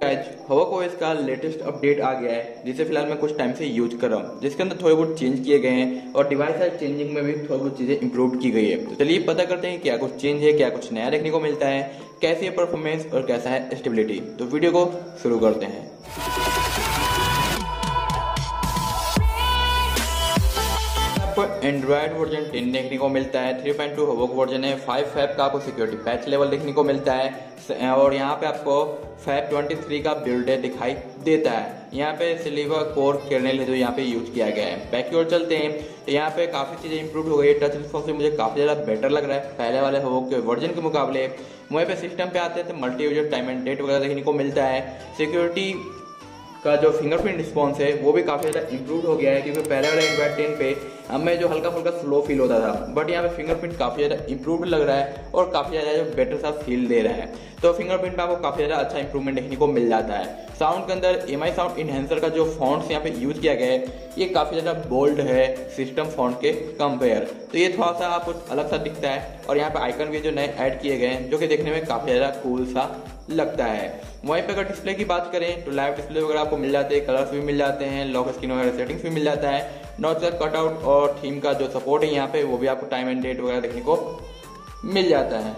Guys हवा को latest update आ गया है, जिसे फ़िलहाल मैं कुछ टाइम से यूज़ कर रहा हूँ, जिसके अंदर थोड़े बहुत चेंज किए गए हैं और डिवाइस है चेंजिंग में भी थोड़ी बहुत चीज़ें इंप्रूव की गई है। तो चलिए पता करते हैं क्या कुछ चेंज है, क्या कुछ नया देखने को मिलता है, कैसी है परफॉर्मेंस और कैसा है स्टेबिलिटी तो वीडियो को शुरू करते हैं। आपको एंड्रॉयड वर्जन 10 देखने को मिलता है 3.2 होवोक वर्जन है 5 फैब का आपको सिक्योरिटी पैच लेवल देखने को मिलता है और यहाँ पे आपको फैब 23 का बिल्ड दिखाई देता है। यहाँ पे सिल्वर कोर कर्नेल है जो यहाँ पे यूज़ किया गया है। बैक की ओर चलते हैं तो यहाँ पे काफ़ी चीज़ें इंप्रूव हो गई है। टच रिस्पॉन्स मुझे काफ़ी ज़्यादा बेटर लग रहा है। पहले वाले होवोक के वर्जन के मुकाबले वहीं पे सिस्टम पे आते हैं तो multi user time and date वगैरह देखने को मिलता है। सिक्योरिटी का जो फिंगरप्रिंट रिस्पॉन्स है, वो भी काफ़ी ज़्यादा इंप्रूव हो गया है, क्योंकि पहले वाले एंड्रॉइड टेन पे हमें जो हल्का फुल्का स्लो फील होता था बट यहाँ पे फिंगरप्रिंट काफ़ी ज़्यादा इंप्रूव लग रहा है और काफ़ी ज़्यादा जो बेटर सा फील दे रहा है। तो फिंगरप्रिंट में आपको काफ़ी ज़्यादा अच्छा इंप्रूवमेंट देखने को मिल जाता है। साउंड के अंदर एम आई साउंड इनहेंसर का जो फॉन्ट यहाँ पे यूज़ किया गया है, ये काफ़ी ज़्यादा बोल्ड है सिस्टम फॉन्ट के कंपेयर तो ये थोड़ा सा आपको अलग सा दिखता है और यहाँ पे आइकन भी जो नए ऐड किए गए हैं, जो कि देखने में काफ़ी ज़्यादा कूल सा लगता है। वहीं पर अगर डिस्प्ले की बात करें तो लाइव डिस्प्ले वगैरह आपको मिल जाते हैं कलर्स भी मिल जाते हैं लॉक स्क्रीन वगैरह सेटिंग्स भी मिल जाता है। नॉट सर कटआउट और थीम का जो सपोर्ट है यहाँ पे, वो भी आपको टाइम एंड डेट वगैरह देखने को मिल जाता है।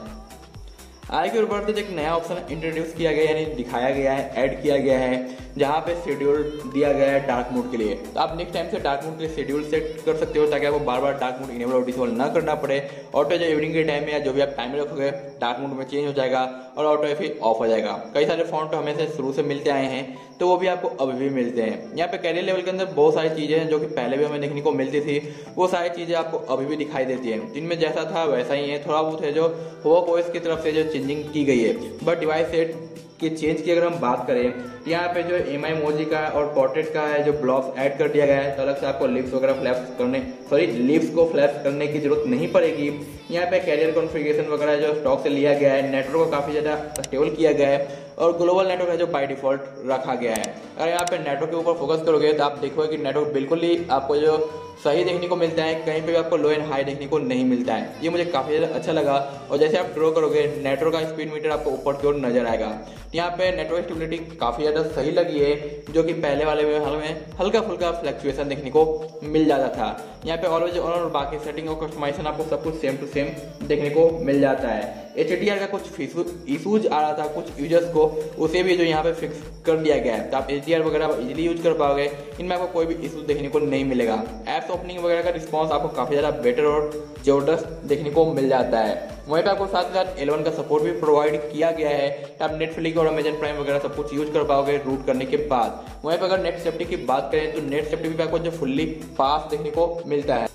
आगे ऊपर एक नया ऑप्शन इंट्रोड्यूस किया गया यानी दिखाया गया है ऐड किया गया है। जहाँ पे शेड्यूल दिया गया है डार्क मोड के लिए। तो आप नेक्स्ट टाइम से डार्क मोड के लिए शेड्यूल सेट कर सकते हो ताकि आपको बार बार डार्क मोड इनेबल और डिसेबल ना करना पड़े। ऑटो जो इवनिंग के टाइम में या जो भी आप टाइम रखोगे डार्क मोड में चेंज हो जाएगा और ऑटो फिर ऑफ़ हो जाएगा। कई सारे फॉन्ट तो हमें से शुरू से मिलते आए हैं तो वो भी आपको अभी भी मिलते हैं। यहाँ पे कैरियर लेवल के अंदर बहुत सारी चीज़ें हैं जो कि पहले भी हमें देखने को मिलती थी, वो सारी चीज़ें आपको अभी भी दिखाई देती है। जिनमें जैसा था वैसा ही है, थोड़ा बहुत है जो हो ओएस की तरफ़ से जो चेंजिंग की गई है। बट डिवाइस सेट के चेंज की अगर हम बात करें, यहाँ पे जो एम आई मोजी का और पोर्ट्रेट का है, जो ब्लॉक्स ऐड कर दिया गया है तो अलग से आपको लिप्स वगैरह फ्लैप्स करने सॉरी लिप्स को फ्लैप्स करने की ज़रूरत नहीं पड़ेगी। यहाँ पे कैरियर कॉन्फ़िगरेशन वगैरह जो स्टॉक से लिया गया है नेटवर्क को काफ़ी ज़्यादा स्टेबल किया गया है। और ग्लोबल नेटवर्क है जो बाय डिफ़ॉल्ट रखा गया है। अगर यहाँ पे नेटवर्क के ऊपर फोकस करोगे तो आप देखोगे कि नेटवर्क बिल्कुल ही आपको जो सही देखने को मिलता है, कहीं पे भी आपको लो एंड हाई देखने को नहीं मिलता है। ये मुझे काफ़ी ज़्यादा अच्छा लगा, और जैसे आप ड्रॉ करोगे नेटवर्क का स्पीड मीटर आपको ऊपर की ओर नज़र आएगा। यहाँ पे नेटवर्क स्टेबिलिटी काफ़ी ज़्यादा सही लगी है, जो कि पहले वाले में हाल में हल्का फुल्का फ्लक्चुएसन देखने को मिल जाता था। यहाँ पे ऑलवेज ऑन और बाकी सेटिंग और कस्टमाइजेशन आपको सब कुछ सेम टू सेम देखने को मिल जाता है। एच का कुछ इशूज आ रहा था, कुछ यूज़र्स को उसे भी जो यहाँ पे फिक्स कर दिया गया है। तो आप एच वगैरह इजिली यूज़ कर पाओगे। इनमें आपको कोई भी इशू देखने को नहीं मिलेगा। एप्स ओपनिंग वगैरह का रिस्पॉन्स आपको काफ़ी ज़्यादा बेटर और ज़बरदस्त देखने को मिल जाता है। वहीं पे आपको साथ साथ एलेवन का सपोर्ट भी प्रोवाइड किया गया है। कि आप नेटफ्लिक्स और अमेजन प्राइम वगैरह सब कुछ यूज़ कर पाओगे रूट करने के बाद। वहीं पे अगर नेट सेफ्टी की बात करें तो नेट सेफ्टी भी आपको जो फुल्ली पास देखने को मिलता है।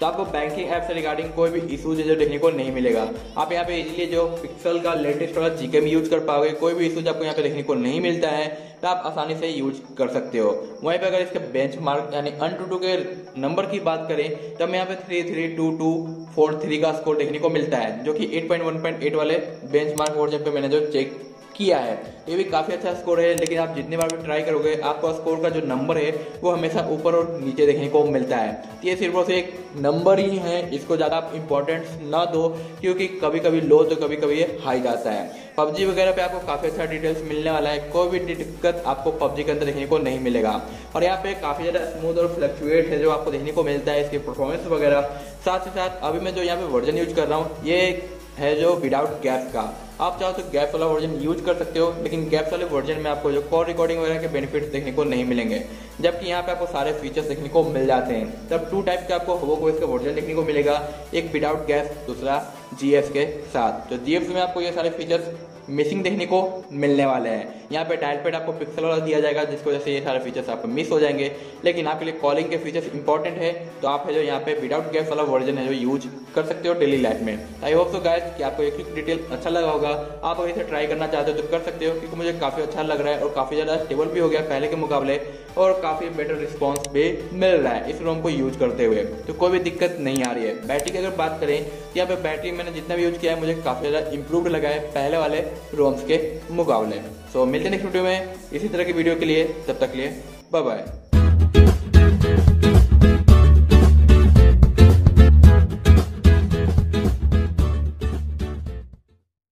तो आपको बैंकिंग ऐप से रिगार्डिंग कोई भी इशूज जो देखने को नहीं मिलेगा। आप यहाँ पे इजिली जो पिक्सल का लेटेस्ट वाला जीके भी यूज़ कर पाओगे, कोई भी इशूज आपको यहाँ पे देखने को नहीं मिलता है तो आप आसानी से यूज़ कर सकते हो। वहीं पे अगर इसके बेंच मार्क यानी अन टू टू के नंबर की बात करें तो हमें यहाँ पे three three two two four three का स्कोर देखने को मिलता है, जो कि eight point one point eight वाले बेंच मार्क पे मैंने जो चेक किया है। ये भी काफ़ी अच्छा स्कोर है, लेकिन आप जितने बार भी ट्राई करोगे, आपका स्कोर का जो नंबर है, वो हमेशा ऊपर और नीचे देखने को मिलता है। तो ये सिर्फ़ और एक नंबर ही है, इसको ज़्यादा आप इंपॉर्टेंस ना दो, क्योंकि कभी कभी लो तो कभी कभी ये हाई जाता है। पबजी वगैरह पे आपको काफ़ी अच्छा डिटेल्स मिलने वाला है, कोई भी दिक्कत आपको पबजी के अंदर देखने को नहीं मिलेगा। और यहाँ पे काफ़ी ज़्यादा स्मूथ और फ्लक्चुएट है जो आपको देखने को मिलता है, इसकी परफॉर्मेंस वगैरह। साथ ही साथ, अभी मैं जो यहाँ पे वर्जन यूज़ कर रहा हूँ, ये है जो विदाउट गैप का। आप चाहो तो गैप वाला वर्जन यूज़ कर सकते हो, लेकिन गैप वाले वर्जन में आपको जो कॉल रिकॉर्डिंग वगैरह के बेनिफिट्स देखने को नहीं मिलेंगे। जबकि यहाँ पे आपको सारे फीचर्स देखने को मिल जाते हैं। तब टू टाइप के आपको होवो को इसका वर्जन देखने को मिलेगा, एक विदाउट गैस दूसरा जीएस के साथ। तो जीएस में आपको ये सारे फीचर्स मिसिंग देखने को मिलने वाले हैं। यहाँ पे डायल पेड आपको पिक्सल वाला दिया जाएगा, जिसकी वजह से ये सारे फीचर्स आपको मिस हो जाएँगे। लेकिन आपके लिए कॉलिंग के फीचर्स इंपॉर्टेंट है तो आप है जो यहाँ पे विदाउट गैस वाला वर्जन है जो यूज़ कर सकते हो डेली लाइफ में। आई होप सो गाइस कि आपको एक डिटेल अच्छा लगा होगा। आप अगर इसे ट्राई करना चाहते हो तो कर सकते हो, क्योंकि मुझे काफ़ी अच्छा लग रहा है और काफ़ी ज़्यादा स्टेबल भी हो गया पहले के मुकाबले और काफ़ी बेटर रिस्पॉन्स भी मिल रहा है इस रोम को यूज़ करते हुए। तो कोई भी दिक्कत नहीं आ रही है। बैटरी की अगर बात करें तो यहाँ पे बैटरी मैंने जितना भी यूज़ किया है, मुझे काफ़ी ज़्यादा इंप्रूव लगा है। पहले वाले रोम्स के मुकाबले। सो मिलते नेक्स्ट वीडियो में। इसी तरह की वीडियो के लिए, तब तक लिए बाय बाय